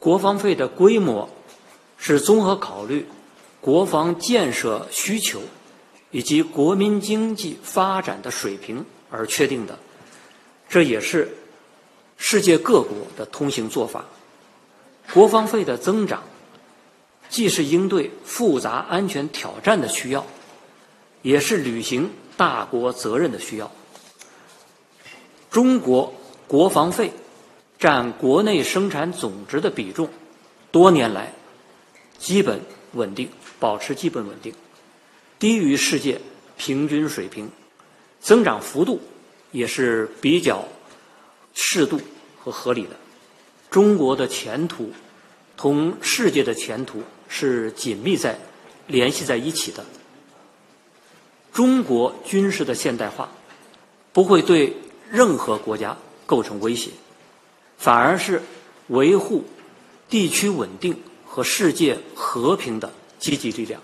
国防费的规模是综合考虑国防建设需求以及国民经济发展的水平而确定的，这也是世界各国的通行做法。国防费的增长，既是应对复杂安全挑战的需要，也是履行大国责任的需要。中国国防费占国内生产总值的比重，多年来基本稳定，保持基本稳定，低于世界平均水平，增长幅度也是比较适度和合理的。中国的前途同世界的前途是紧密在联系在一起的。中国军事的现代化不会对任何国家构成威胁，反而是维护地区稳定和世界和平的积极力量。